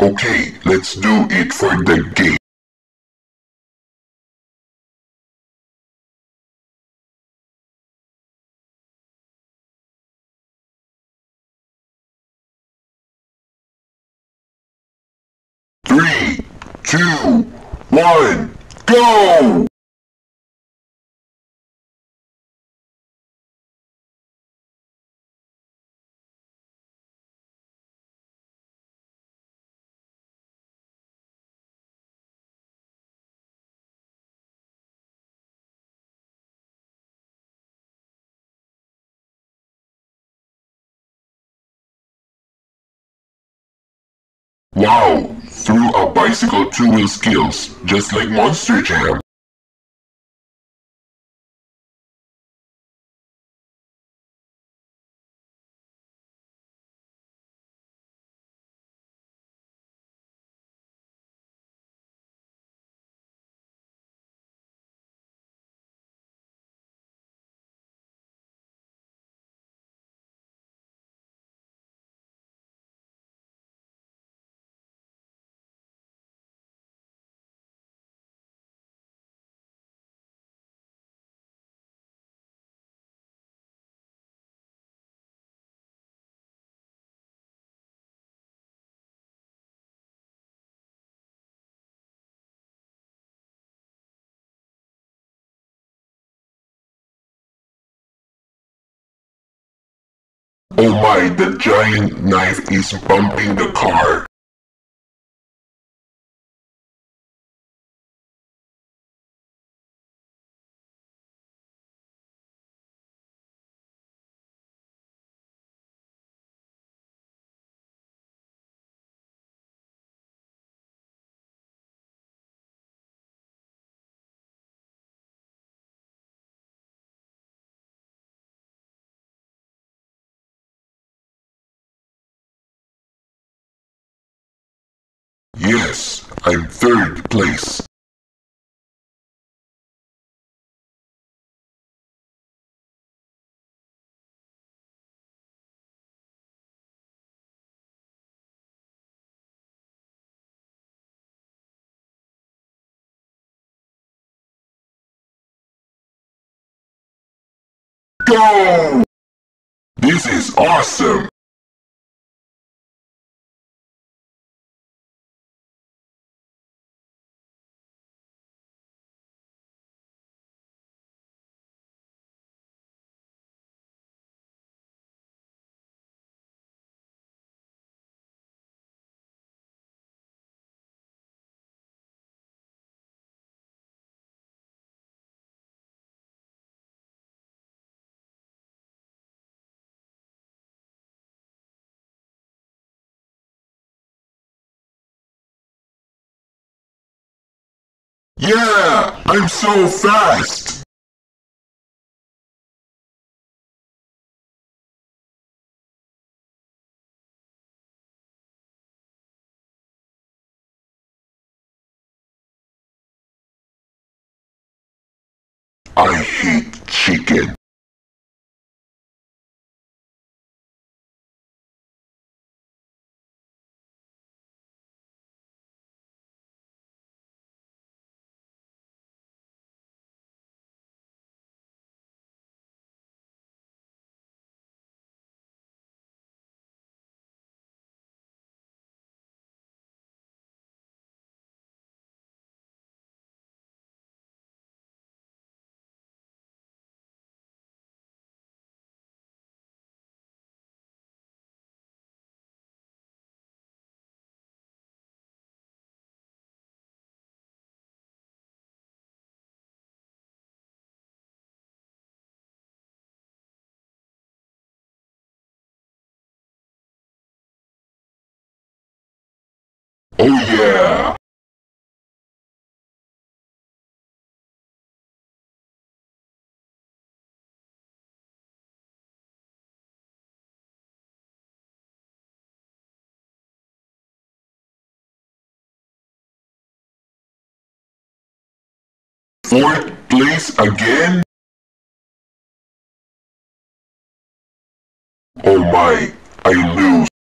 Okay, let's do it for the game. Three, two, one, go! Wow! Through a bicycle two-wheel skills, just like Monster Jam. Oh my, the giant knife is bumping the car. I'm third place. Go! This is awesome! Yeah! I'm so fast! I hate chicken. Oh yeah! Fourth place again? Oh my, I lose.